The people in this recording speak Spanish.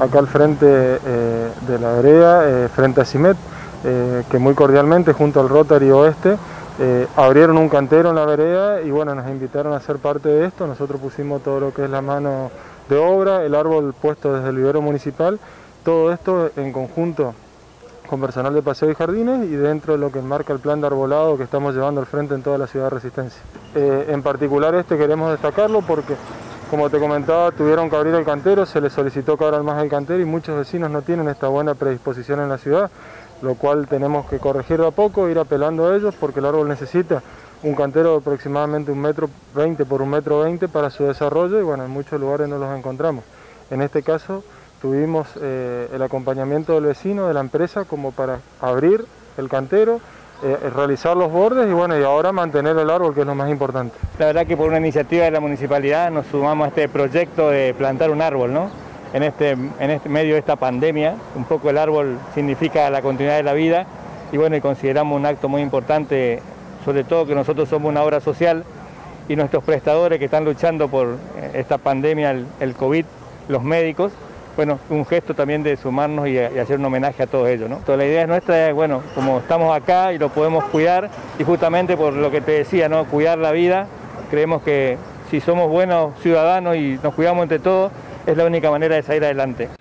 acá al frente eh, de la vereda, eh, frente a CIMET, que muy cordialmente junto al Rotary Oeste abrieron un cantero en la vereda y bueno, nos invitaron a ser parte de esto. Nosotros pusimos todo lo que es la mano de obra, el árbol puesto desde el vivero municipal, todo esto en conjunto con personal de paseo y jardines y dentro de lo que marca el plan de arbolado que estamos llevando al frente en toda la ciudad de Resistencia. Eh, en particular este queremos destacarlo porque, como te comentaba, tuvieron que abrir el cantero, se les solicitó que abran más el cantero y muchos vecinos no tienen esta buena predisposición en la ciudad, lo cual tenemos que corregir de a poco, ir apelando a ellos porque el árbol necesita un cantero de aproximadamente un metro 20 por un metro 20 para su desarrollo y bueno, en muchos lugares no los encontramos. En este caso tuvimos eh, el acompañamiento del vecino, de la empresa, como para abrir el cantero, eh, realizar los bordes y bueno, y ahora mantener el árbol, que es lo más importante. La verdad que por una iniciativa de la municipalidad nos sumamos a este proyecto de plantar un árbol, ¿no? En este, en este medio de esta pandemia, un poco el árbol significa la continuidad de la vida y bueno, y consideramos un acto muy importante, sobre todo que nosotros somos una obra social y nuestros prestadores que están luchando por eh, esta pandemia, el COVID, los médicos, bueno, un gesto también de sumarnos y, hacer un homenaje a todos ellos. ¿no? La idea nuestra es, bueno, como estamos acá y lo podemos cuidar, y justamente por lo que te decía, cuidar la vida, creemos que si somos buenos ciudadanos y nos cuidamos entre todos, es la única manera de salir adelante.